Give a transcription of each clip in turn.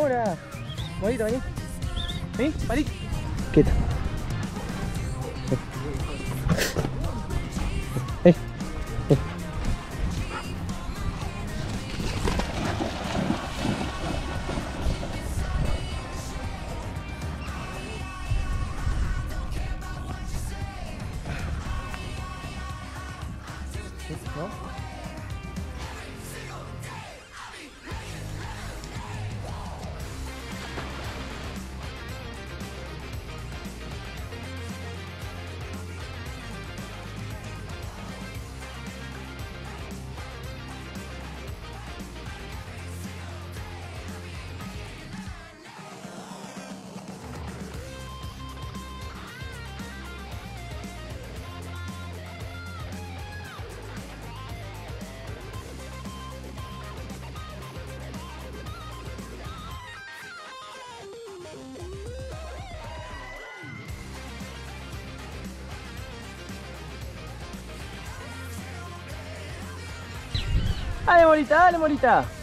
Hola. Bonito, vení. Vení, parí. Quieta. Eh. Eh. ¿No? Dale, Morita, dale, Morita.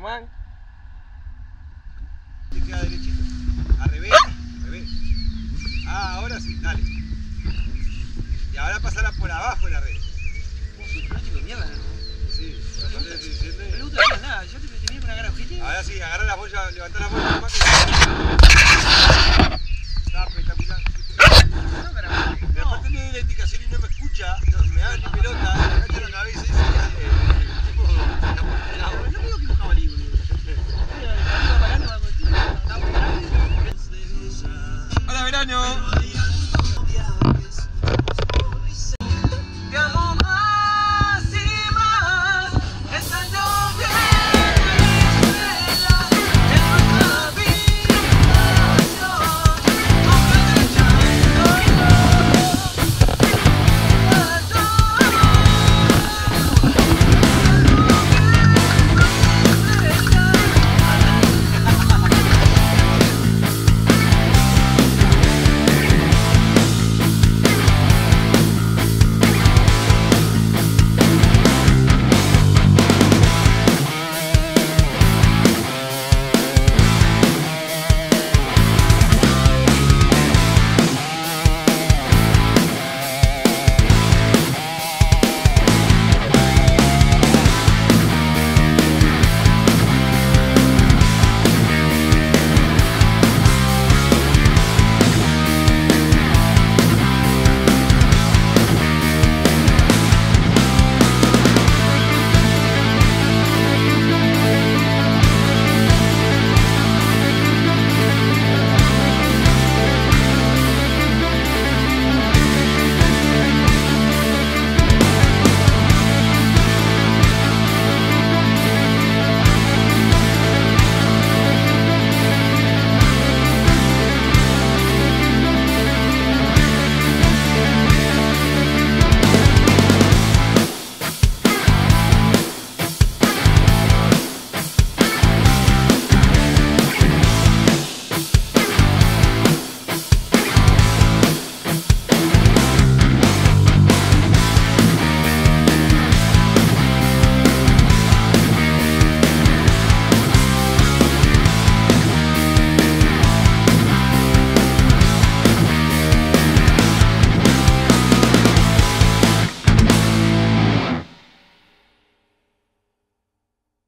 Germán. Te queda derechito. Al revés, al revés. Ah, ahora sí, dale. Y ahora pasará por abajo de la red. Vos sos plástico de mierda, ¿no? Sí, bastante. No le gusta nada, yo te tenía una cara ojete. Ahora sí, agarra la boya, levantá la boya, Germán, que-